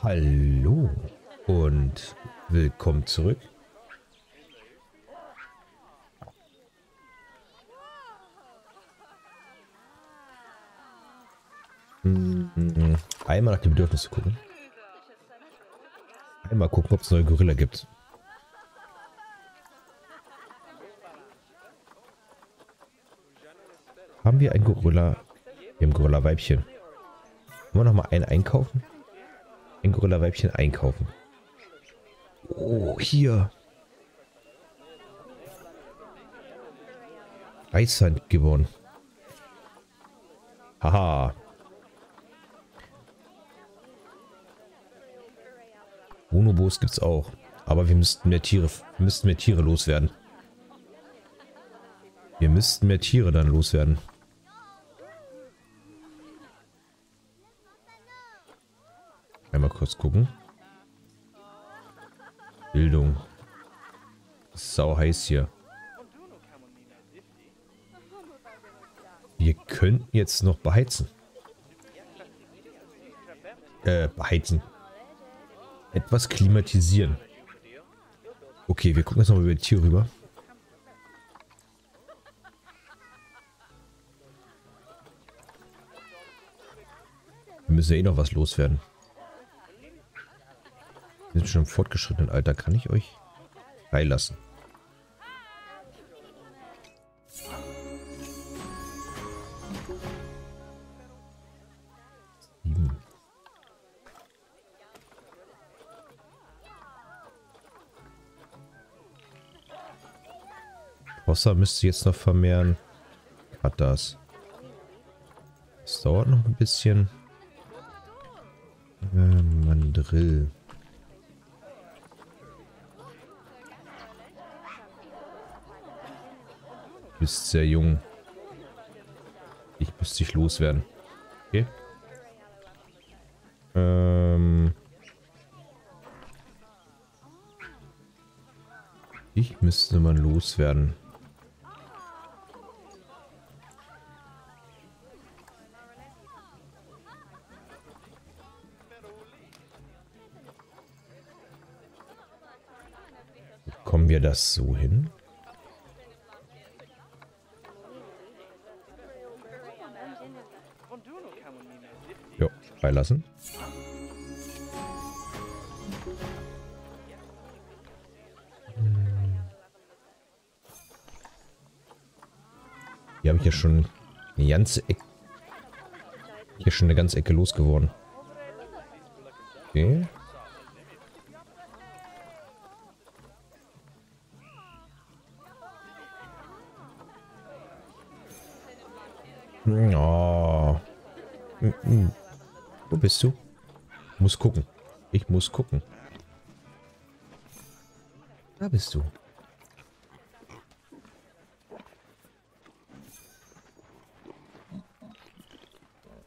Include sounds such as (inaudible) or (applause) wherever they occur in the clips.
Hallo und willkommen zurück. Einmal nach den Bedürfnissen gucken. Einmal gucken, ob es neue Gorilla gibt. Haben wir ein Gorilla? Wir haben Gorilla-Weibchen. Wollen wir noch mal einen einkaufen? Ein Gorilla-Weibchen einkaufen. Oh, hier. Eishand gewonnen. Haha. Bonobos gibt's auch. Aber wir müssten mehr Tiere, wir müssten mehr Tiere loswerden. Wir müssten mehr Tiere dann loswerden. Einmal kurz gucken. Bildung. Sau heiß hier. Wir könnten jetzt noch beheizen. Äh, beheizen. Etwas klimatisieren. Okay, wir gucken jetzt nochmal über die Tür rüber. Wir müssen ja eh noch was loswerden. Sind schon im fortgeschrittenen Alter. Kann ich euch freilassen? Sieben. Wasser müsste jetzt noch vermehren. Hat das. Das dauert noch ein bisschen. Äh, Mandrill. Bist sehr jung. Ich müsste dich loswerden. Okay. Ähm. Ich müsste mal loswerden. Kommen wir das so hin? Freilassen. Hier habe ich ja schon eine ganze Ecke. Hier schon eine ganze Ecke losgeworden. Okay. Bist du? Muss gucken. Ich muss gucken. Da bist du.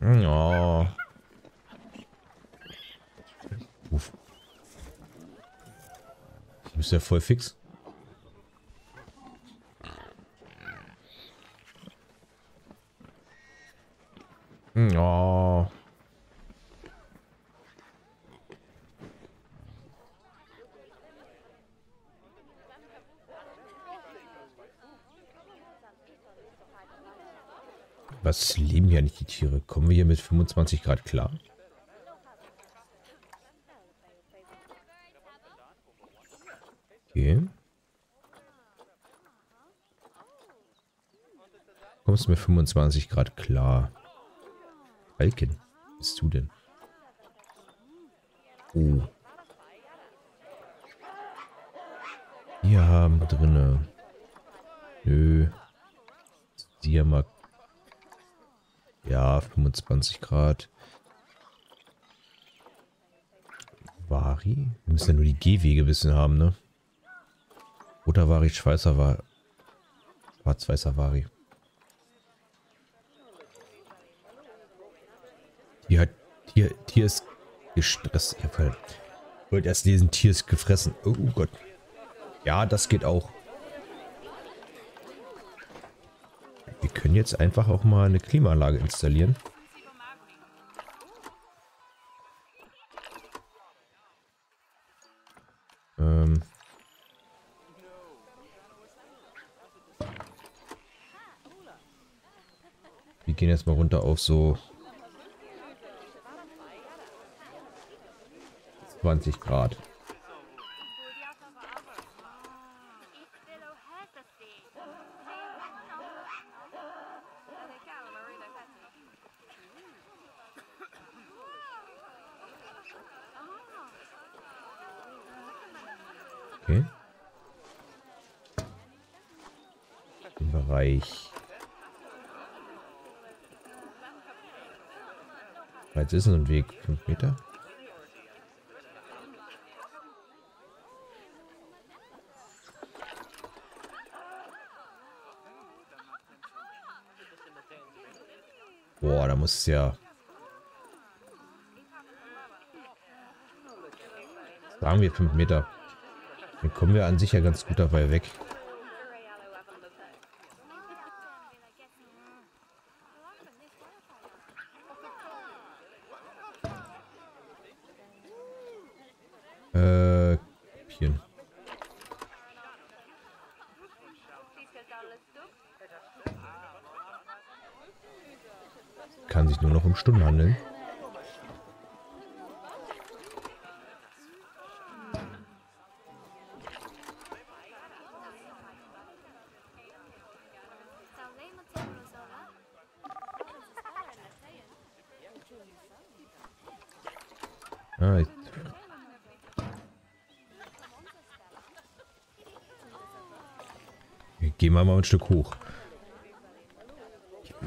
Oh. Du bist ja voll fix. Oh. Was nicht die Tiere? Kommen wir hier mit 25 Grad klar? Okay. Kommst du mit 25 Grad klar? Falken. bist du denn? Oh. Wir haben drinne. Nö. Wir. Ja, 25 Grad. Vari? Wir müssen ja nur die Gehwege wissen haben, ne? Roter Vari, Schweizer war. Schwarz-weißer Vari. Tier hat. Tier, Tier ist gestresst. Ich halt, wollte erst lesen, Tier ist gefressen. Oh Gott. Ja, das geht auch. können jetzt einfach auch mal eine Klimaanlage installieren. Ähm. Wir gehen jetzt mal runter auf so 20 Grad. Jetzt ist ein Weg. 5 Meter. Boah, da muss es ja... Sagen wir 5 Meter. Dann kommen wir an sich ja ganz gut dabei weg. Äh, Pien. Kann sich nur noch um Stunden handeln. Ah, Gehen wir mal ein Stück hoch.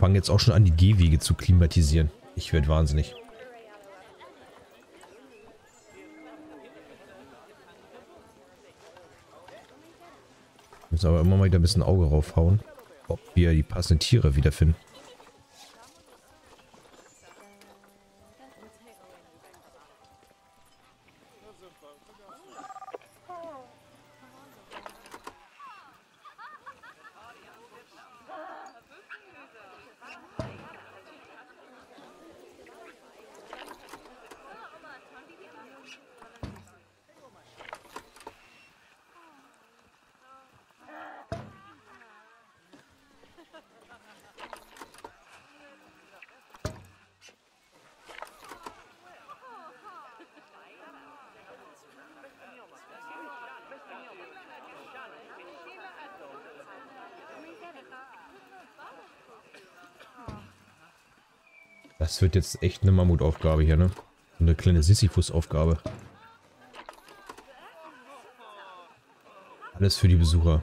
Ich fange jetzt auch schon an, die Gehwege zu klimatisieren. Ich werde wahnsinnig. Müssen aber immer mal wieder ein bisschen Auge raufhauen, ob wir die passenden Tiere wiederfinden. Das wird jetzt echt eine Mammutaufgabe hier, ne? Eine kleine Sisyphus-Aufgabe. Alles für die Besucher.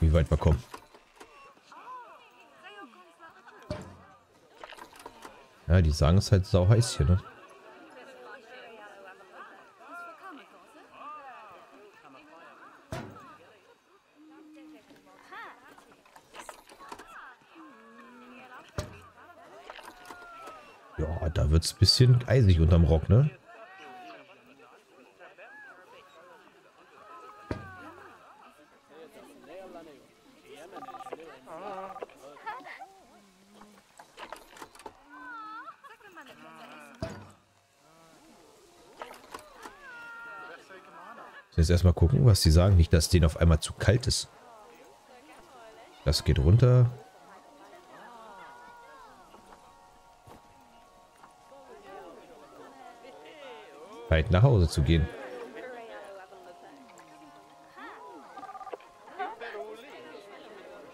Wie weit wir kommen. Ja, die sagen es halt sau heiß hier, ne? Ja, da wird's bisschen eisig unterm Rock, ne? Jetzt erstmal gucken, was sie sagen. Nicht, dass denen auf einmal zu kalt ist. Das geht runter. Weit nach Hause zu gehen.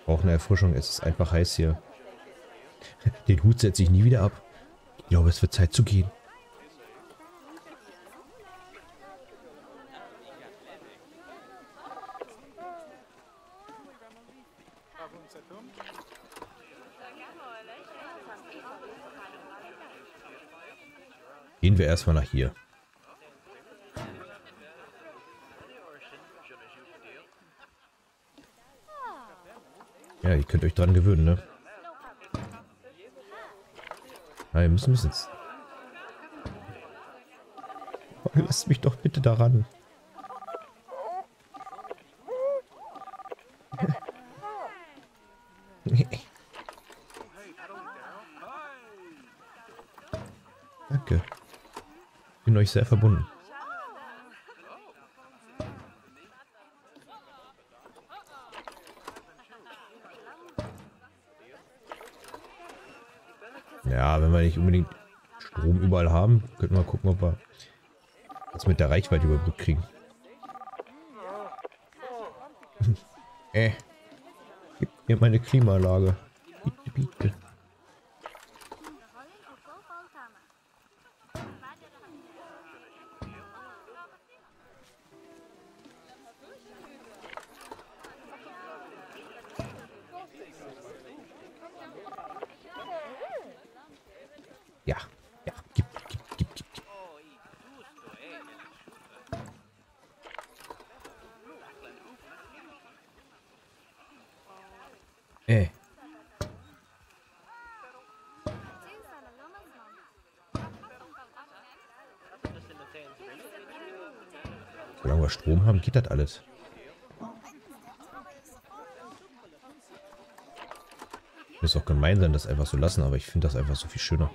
Braucht eine Erfrischung. Es ist einfach heiß hier. (laughs) Den Hut setze ich nie wieder ab. Ich glaube, es wird Zeit zu gehen. Gehen wir erstmal nach hier. Ja, ihr könnt euch dran gewöhnen, ne? Ah, ja, wir müssen es jetzt. Oh, Lasst mich doch bitte daran. Danke. Ich bin euch sehr verbunden. Wir nicht unbedingt Strom überall haben, könnten wir gucken, ob wir das mit der Reichweite überbrückt kriegen. (laughs) äh. Gib mir meine Klimaanlage. Bitte, bitte. Ja, ja, gib, gib, gib, gib, gib. Äh. Haben, geht das alles. Muss auch gemein sein, das einfach so lassen, aber ich finde das einfach so viel schöner.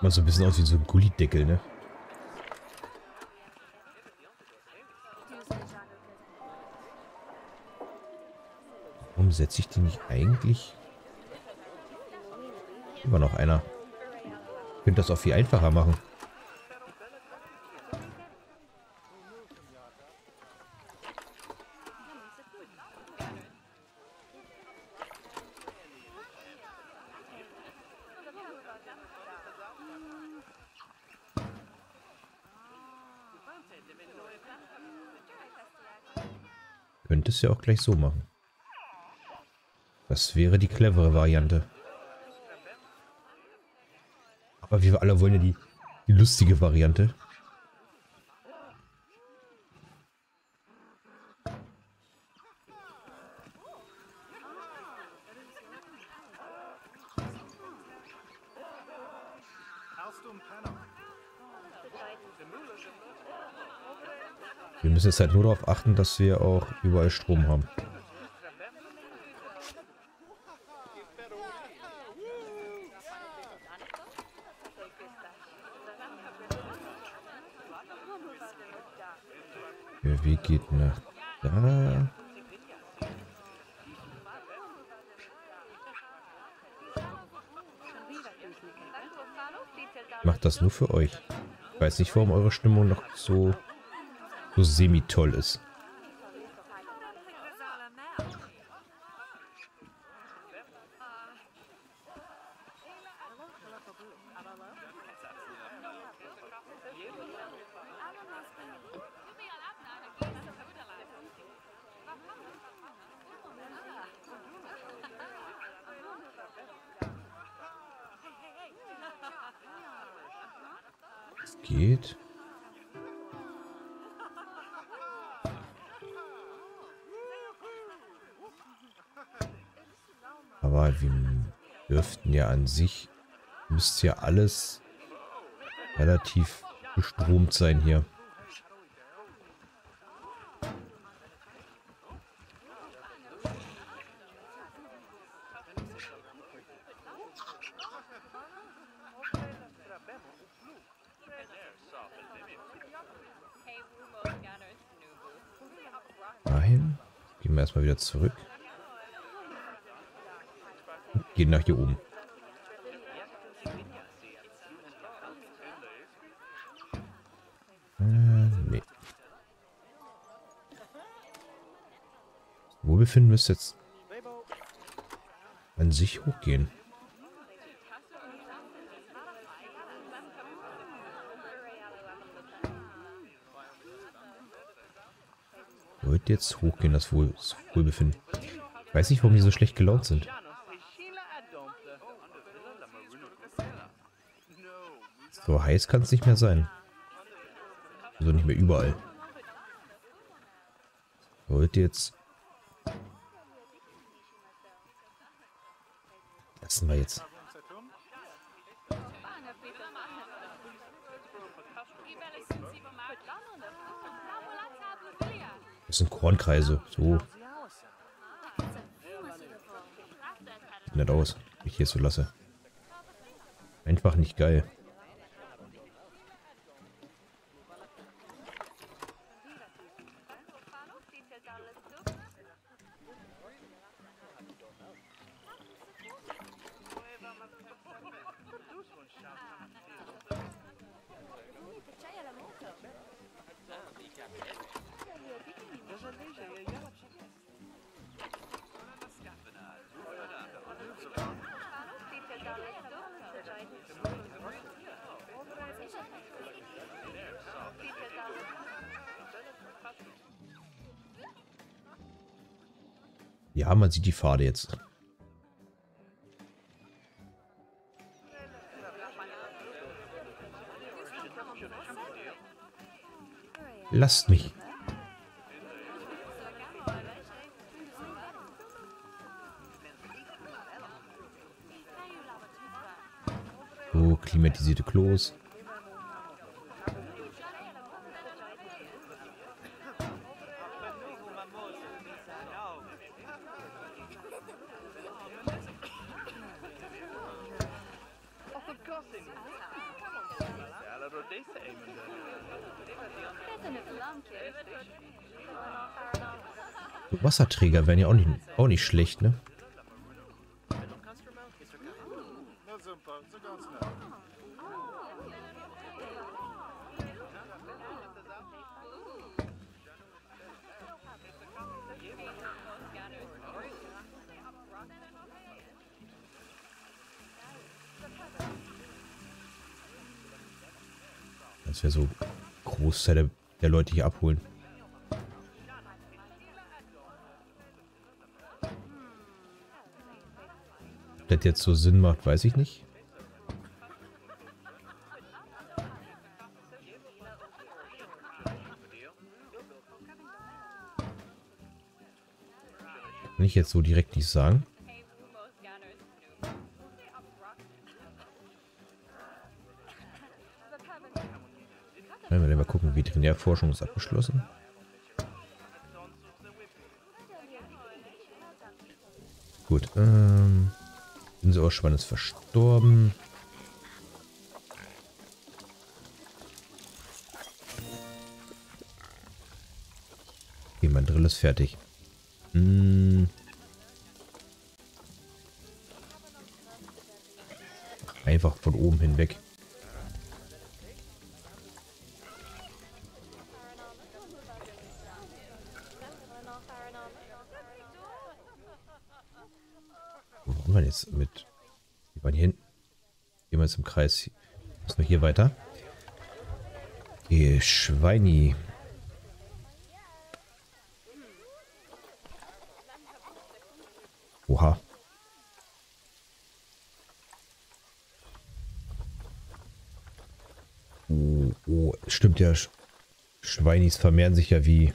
Mal so ein bisschen aus wie so ein Gullideckel, ne? Warum setze ich die nicht eigentlich? Immer noch einer. Ich könnte das auch viel einfacher machen. Könnte ja auch gleich so machen. Das wäre die clevere Variante. Aber wir alle wollen ja die, die lustige Variante. Müssen jetzt halt nur darauf achten, dass wir auch überall Strom haben. Der Weg geht nach da. Ich mach das nur für euch. Ich weiß nicht, warum eure Stimmung noch so, so semi-toll ist. An sich, müsste ja alles relativ gestromt sein hier. Dahin. Gehen wir erstmal wieder zurück. Und gehen nach hier oben. Äh, nee. Wir uns jetzt? An sich hochgehen. Wird jetzt hochgehen, das, Wohl, Wohlbefinden. Weiß nicht, warum die so schlecht gelaunt sind. So heiß kann es nicht mehr sein. Also nicht mehr überall. Wollt jetzt... Lassen wir jetzt. Das sind Kornkreise. So. Sieht nicht aus, wie ich hier so lasse. Einfach nicht geil. Ja, man sieht die Pfade jetzt. Lasst mich. So, klimatisierte Klos. Wasserträger wären ja auch nicht, auch nicht schlecht, ne? Das wäre so Großteil der, der Leute hier abholen. Das jetzt so Sinn macht, weiß ich nicht. Kann ich jetzt so direkt nicht sagen. Wollen wir mal gucken, Veterinärforschung ist abgeschlossen. Gut, ähm... Insel ist verstorben. Okay, mein Drill ist fertig. Hm. Einfach von oben hinweg. Jetzt mit? Wir waren hier hinten. Gehen wir jetzt im Kreis. Müssen wir hier weiter? Die Schweini. Oha. Oh, oh, stimmt ja. Schweinis vermehren sich ja wie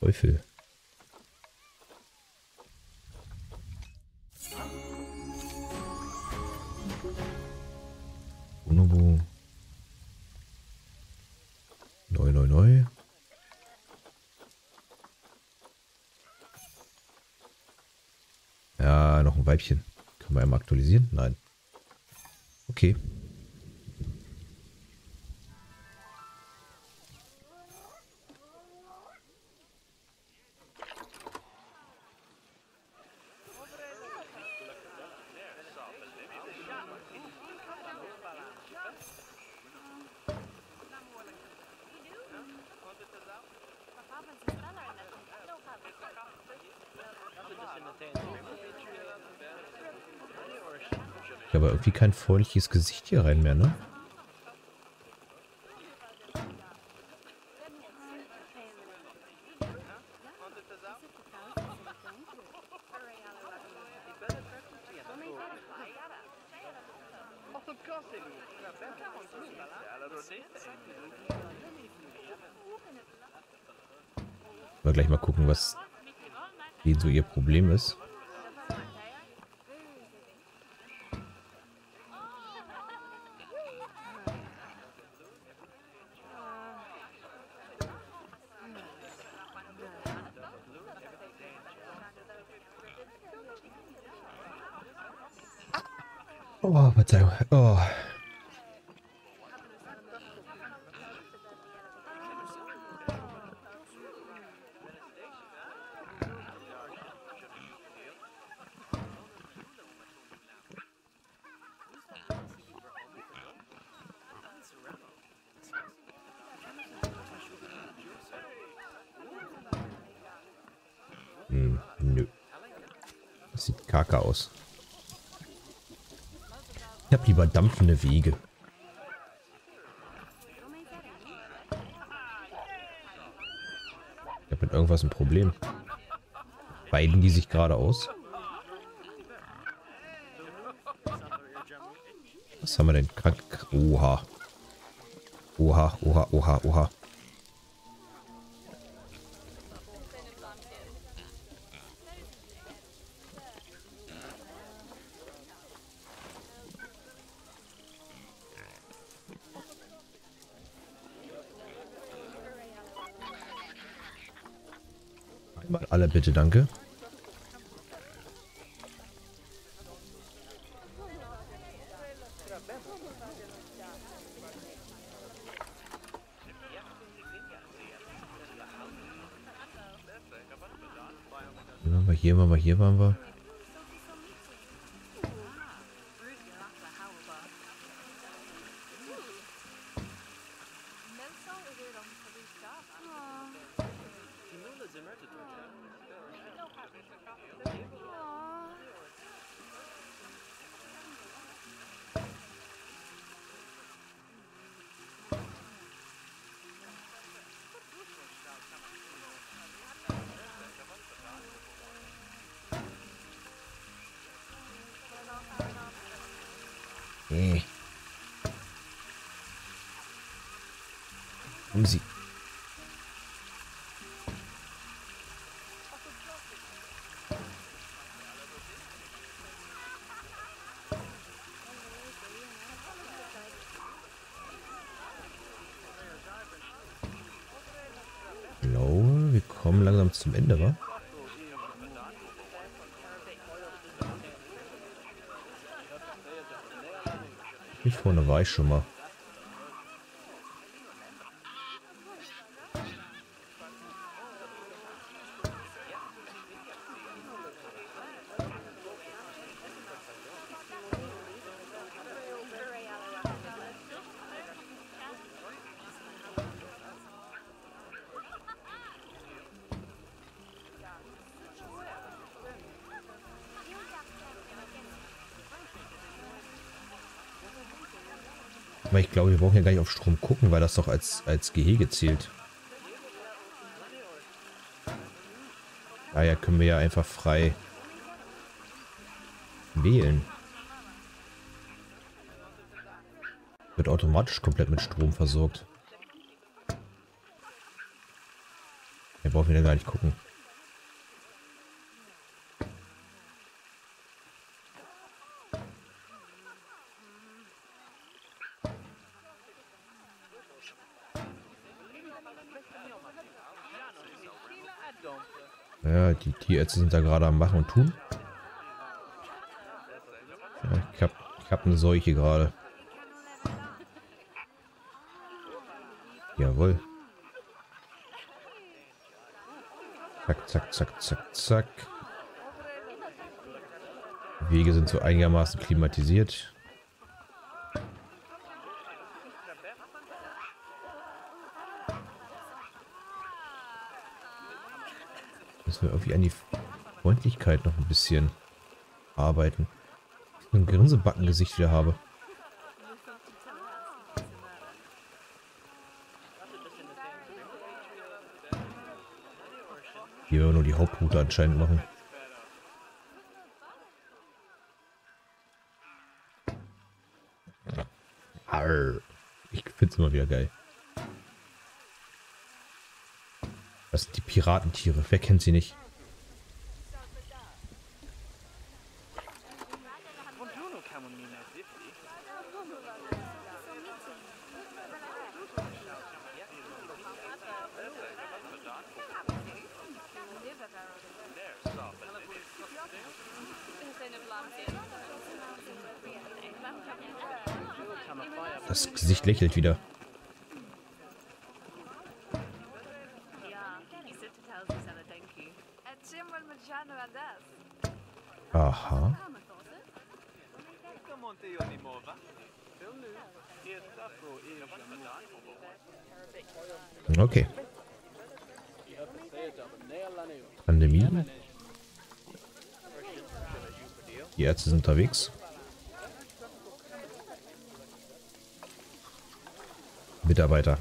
Teufel. Bonobo. Neu, neu, neu. Ja, noch ein Weibchen. Können wir einmal aktualisieren? Nein. Okay. Irgendwie kein freundliches Gesicht hier rein mehr, ne? Mal gleich mal gucken, was denen so ihr Problem ist. Oh. Hm, nö. Sieht kacke aus. Lieber dampfende Wege. Ich hab mit irgendwas ein Problem. Beiden die sich gerade aus? Was haben wir denn? Krank. Oha. Oha, oha, oha, oha. Einmal alle bitte, danke. Hier wir, hier waren wir, hier waren wir. Nee. Um sie. Wir kommen langsam zum Ende, wa? Hier vorne war ich schon mal. Aber ich glaube, wir brauchen ja gar nicht auf Strom gucken, weil das doch als, als Gehege zählt. Daher können wir ja einfach frei wählen. Wird automatisch komplett mit Strom versorgt. Wir brauchen wieder gar nicht gucken. Ja, die Tierärzte sind da gerade am Machen und Tun. Ja, ich hab, ich hab eine Seuche gerade. Jawohl. Zack, zack, zack, zack, zack. Wege sind so einigermaßen klimatisiert. Müssen wir irgendwie an die Freundlichkeit noch ein bisschen arbeiten. Ich ein Grinsebackengesicht wieder habe. Hier nur die Hauptroute anscheinend machen. Ich find's immer wieder geil. Piratentiere. Wer kennt sie nicht? Das Gesicht lächelt wieder. Unterwegs. Mitarbeiter.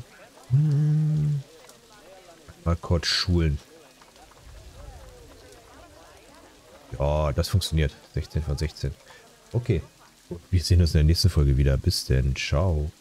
Hm. Mal kurz schulen. Ja, das funktioniert. 16 von 16. Okay. Wir sehen uns in der nächsten Folge wieder. Bis denn. Ciao.